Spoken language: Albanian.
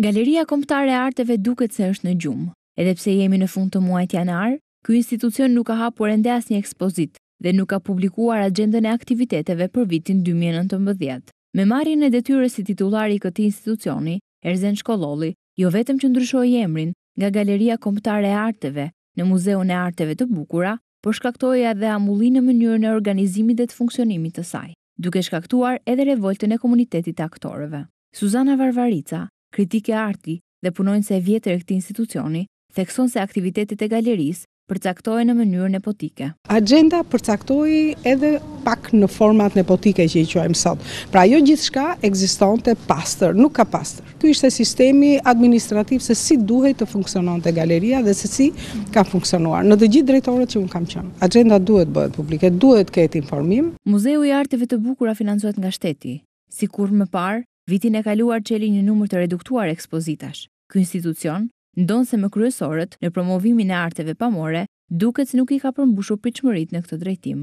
Galeria Kombëtare e Arteve duket se është në gjumë. Edhe pse jemi në fund të muajit janar, ky institucion nuk ka hapur ende asnjë ekspozitë dhe nuk ka publikuar axhendën e aktiviteteve për vitin dy mijë e nëntëmbëdhjetë. Me marrjen e detyrës si titullari i këtij institucioni, Erzen Shkollolli, jo vetëm që ndryshoi emrin, nga Galeria Kombëtare e Arteve, në Muzeun e Arteve të Bukura, por shkaktoi edhe amulli në mënyrën e organizimit dhe të funksionimit të saj, duke shkaktuar edhe revoltën e komunitetit të aktorëve. Suzana Varvarica, kritike arti dhe punonjëse e vjetër e këtij institucioni, thekson se aktivitetet e galerisë përcaktohen në mënyrë nepotike. Axhenda përcaktohej edhe pak në format nepotike që i quajmë sot. Pra jo gjithçka ekzistonte pastër, nuk ka pastër. Ky ishte sistemi administrativ se si duhej të funksiononte galeria dhe se si ka funksionuar në të gjithë drejtorët që unë kam qenë. Axhenda duhet bëhet publike, duhet ketë informim. Muzeu i Arteve të Bukura financohet nga shteti. Si kurrë më parë, vitin e kaluar çeli një numër të reduktuar ekspozitash. Ky institucion, ndonëse më kryesorët në promovimin e arteve pamore, duket se nuk i ka përmbushur pritshmëritë në këtë drejtim.